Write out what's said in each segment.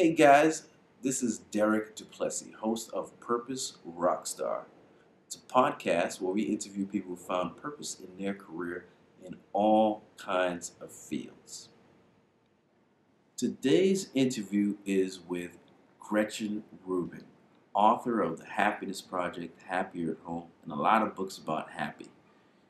Hey guys, this is Derek Duplessis, host of Purpose Rockstar. It's a podcast where we interview people who found purpose in their career in all kinds of fields. Today's interview is with Gretchen Rubin, author of The Happiness Project, Happier at Home, and a lot of books about happy.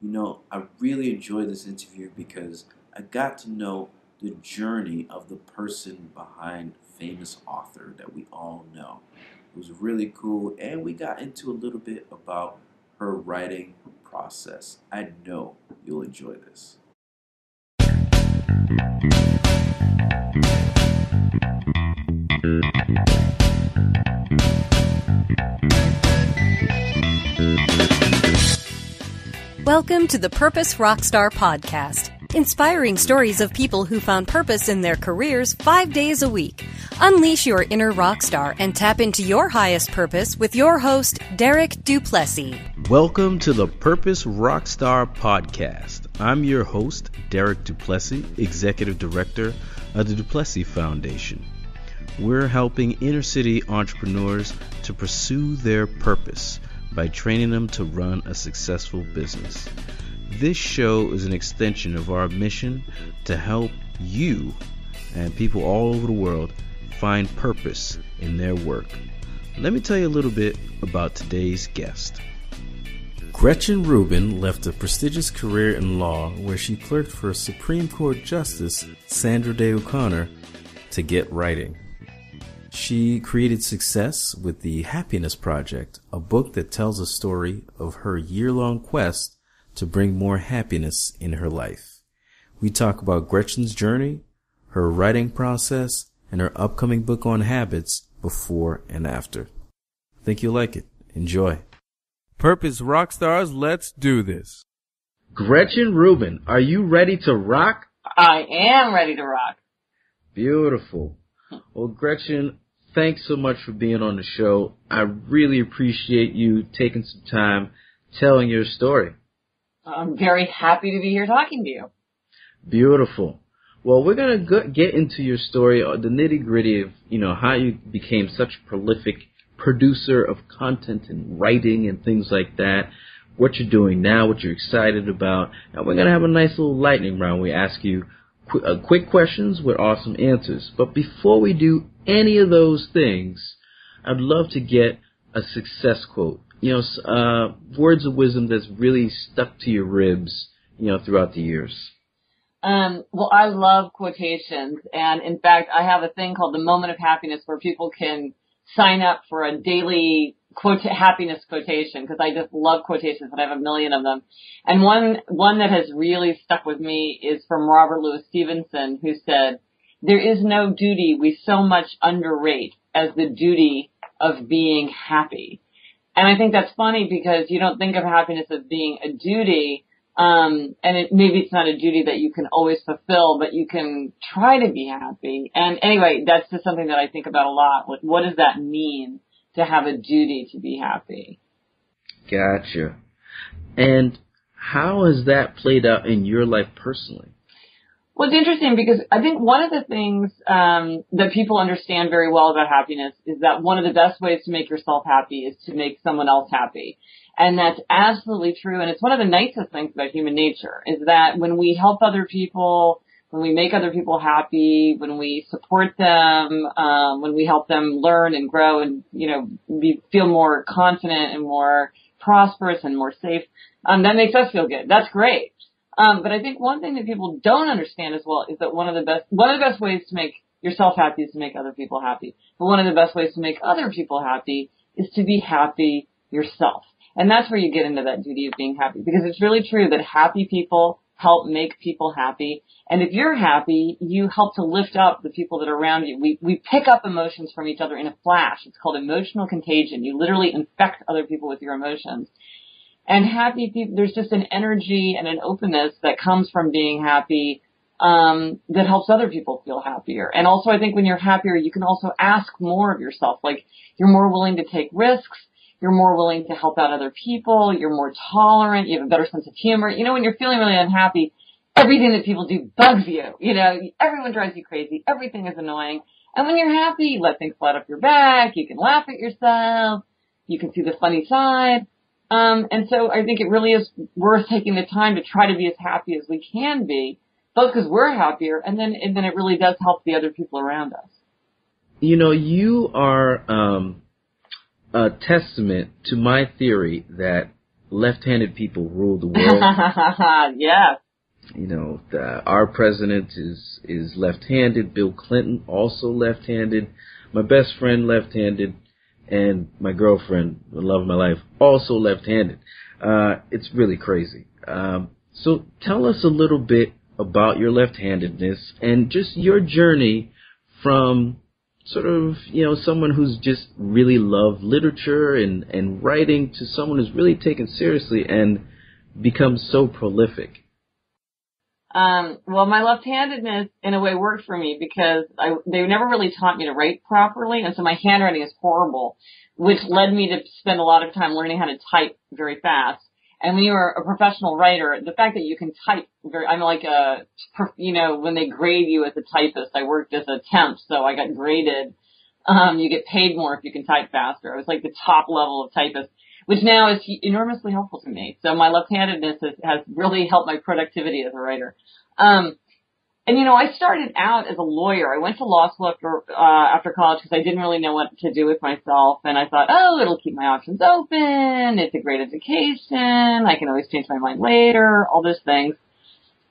You know, I really enjoyed this interview because I got to know the journey of the person behind famous author that we all know. It was really cool, and we got into a little bit about her writing process. I know you'll enjoy this. Welcome to the Purpose Rockstar Podcast, inspiring stories of people who found purpose in their careers five days a week. Unleash your inner rockstar and tap into your highest purpose with your host, Derek Duplessis. Welcome to the Purpose Rockstar Podcast. I'm your host, Derek Duplessis, Executive Director of the Duplessis Foundation. We're helping inner city entrepreneurs to pursue their purpose by training them to run a successful business. This show is an extension of our mission to help you and people all over the world find purpose in their work. Let me tell you a little bit about today's guest. Gretchen Rubin left a prestigious career in law where she clerked for Supreme Court Justice Sandra Day O'Connor to get writing. She created success with The Happiness Project, a book that tells a story of her year long quest to bring more happiness in her life. We talk about Gretchen's journey, her writing process, and her upcoming book on habits before and after. Think you'll like it. Enjoy. Purpose Rockstars, let's do this. Gretchen Rubin, are you ready to rock? I am ready to rock. Beautiful. Well, Gretchen, thanks so much for being on the show. I really appreciate you taking some time telling your story. I'm very happy to be here talking to you. Beautiful. Well, we're gonna go- get into your story, uh, the nitty gritty of you know how you became such prolific producer of content and writing and things like that. What you're doing now, what you're excited about, and we're gonna have a nice little lightning round. We ask you qu- uh, quick questions with awesome answers. But before we do any of those things, I'd love to get a success quote. You know, uh, words of wisdom that's really stuck to your ribs. You know, throughout the years. Um, well, I love quotations, and in fact, I have a thing called the Moment of Happiness where people can sign up for a daily quote happiness quotation because I just love quotations and I have a million of them. And one one that has really stuck with me is from Robert Louis Stevenson, who said, "There is no duty we so much underrate as the duty of being happy." And I think that's funny because you don't think of happiness as being a duty. Um, and it, maybe it's not a duty that you can always fulfill, but you can try to be happy. And anyway, that's just something that I think about a lot. Like, what does that mean to have a duty to be happy? Gotcha. And how has that played out in your life personally? Well, it's interesting because I think one of the things um, that people understand very well about happiness is that one of the best ways to make yourself happy is to make someone else happy. And that's absolutely true. And it's one of the nicest things about human nature is that when we help other people, when we make other people happy, when we support them, um, when we help them learn and grow and, you know, be, feel more confident and more prosperous and more safe, um, that makes us feel good. That's great. Um, but I think one thing that people don't understand as well is that one of the best, one of the best ways to make yourself happy is to make other people happy. But one of the best ways to make other people happy is to be happy yourself. And that's where you get into that duty of being happy because it's really true that happy people help make people happy. And if you're happy, you help to lift up the people that are around you. We, we pick up emotions from each other in a flash. It's called emotional contagion. You literally infect other people with your emotions. And happy people, there's just an energy and an openness that comes from being happy um, that helps other people feel happier. And also, I think when you're happier, you can also ask more of yourself. Like you're more willing to take risks. You're more willing to help out other people. You're more tolerant. You have a better sense of humor. You know, when you're feeling really unhappy, everything that people do bugs you. You know, everyone drives you crazy. Everything is annoying. And when you're happy, you let things slide up your back. You can laugh at yourself. You can see the funny side. Um, and so I think it really is worth taking the time to try to be as happy as we can be, both because we're happier and then, and then it really does help the other people around us. You know, you are, um, a testament to my theory that left-handed people rule the world. yes. You know, the, our president is is left-handed. Bill Clinton also left-handed. My best friend left-handed, and my girlfriend, the love of my life, also left-handed. Uh, it's really crazy. Um, so tell us a little bit about your left-handedness and just your journey from sort of, you know, someone who's just really loved literature and, and writing to someone who's really taken seriously and become so prolific? Um, well, my left-handedness in a way worked for me because I, they never really taught me to write properly, and so my handwriting is horrible, which led me to spend a lot of time learning how to type very fast. And when you're a professional writer, the fact that you can type very, I'm like a, you know, when they grade you as a typist, I worked as a temp, so I got graded. Um, you get paid more if you can type faster. I was like the top level of typist, which now is enormously helpful to me. So my left-handedness has, has really helped my productivity as a writer. Um, and you know, I started out as a lawyer. I went to law school after uh, after college because I didn't really know what to do with myself, and I thought, oh, it'll keep my options open. It's a great education. I can always change my mind later. All those things.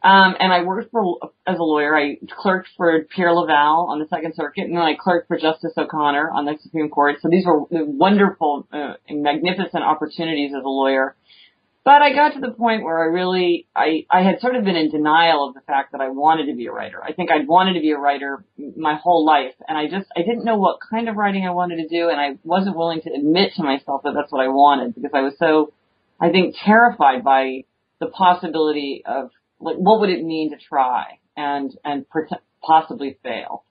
Um, and I worked for as a lawyer. I clerked for Pierre Leval on the Second Circuit, and then I clerked for Justice O'Connor on the Supreme Court. So these were wonderful, uh, magnificent opportunities as a lawyer. But I got to the point where I really, I, I had sort of been in denial of the fact that I wanted to be a writer. I think I'd wanted to be a writer my whole life, and I just, I didn't know what kind of writing I wanted to do, and I wasn't willing to admit to myself that that's what I wanted because I was so, I think, terrified by the possibility of, like, what would it mean to try and, and possibly fail.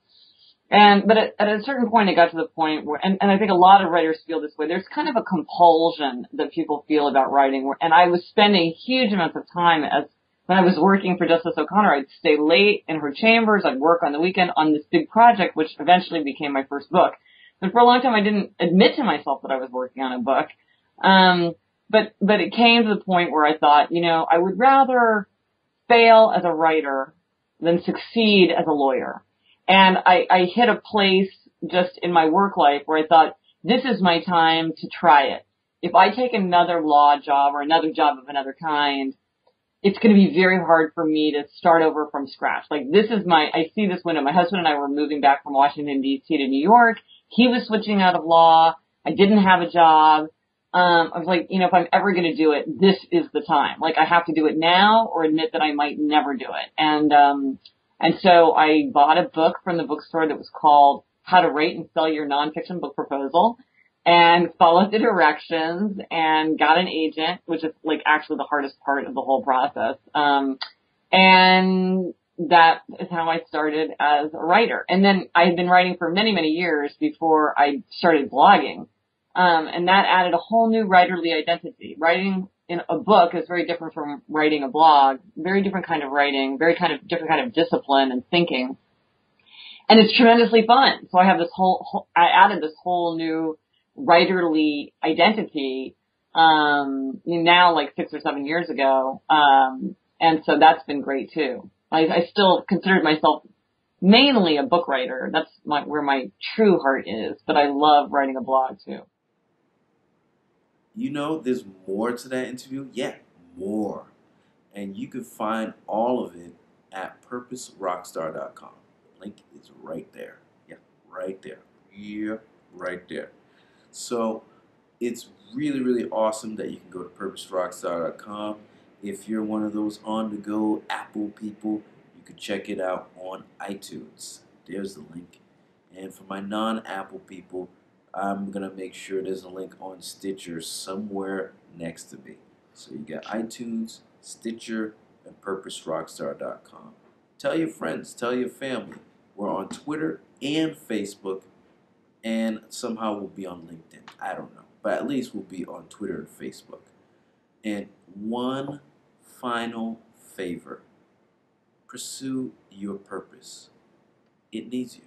And, but at, at, a certain point, it got to the point where, and, and I think a lot of writers feel this way, there's kind of a compulsion that people feel about writing. Where, and I was spending huge amounts of time as, when I was working for Justice O'Connor, I'd stay late in her chambers, I'd work on the weekend on this big project, which eventually became my first book. But for a long time, I didn't admit to myself that I was working on a book. Um, but, but it came to the point where I thought, you know, I would rather fail as a writer than succeed as a lawyer. And I, I hit a place just in my work life where I thought, this is my time to try it. If I take another law job or another job of another kind, it's going to be very hard for me to start over from scratch. Like this is my, I see this window. My husband and I were moving back from Washington DC to New York. He was switching out of law. I didn't have a job. Um, I was like, you know, if I'm ever going to do it, this is the time. Like I have to do it now or admit that I might never do it. And, um, and so I bought a book from the bookstore that was called How to Write and Sell Your Nonfiction Book Proposal and followed the directions and got an agent, which is like actually the hardest part of the whole process. Um, and that is how I started as a writer. And then I had been writing for many, many years before I started blogging. Um, and that added a whole new writerly identity. Writing in a book is very different from writing a blog. Very different kind of writing, very kind of different kind of discipline and thinking. And it's tremendously fun. So I have this whole, whole I added this whole new writerly identity, um, now like six or seven years ago. Um, and so that's been great too. I, I still considered myself mainly a book writer. That's my, where my true heart is, but I love writing a blog too you know there's more to that interview? Yeah, more. And you can find all of it at purposerockstar.com. Link is right there. Yeah, right there. Yeah, right there. So it's really, really awesome that you can go to purposerockstar.com. If you're one of those on the go Apple people, you can check it out on iTunes. There's the link. And for my non Apple people, I'm going to make sure there's a link on Stitcher somewhere next to me. So you got iTunes, Stitcher, and PurposeRockstar.com. Tell your friends, tell your family. We're on Twitter and Facebook, and somehow we'll be on LinkedIn. I don't know. But at least we'll be on Twitter and Facebook. And one final favor pursue your purpose. It needs you.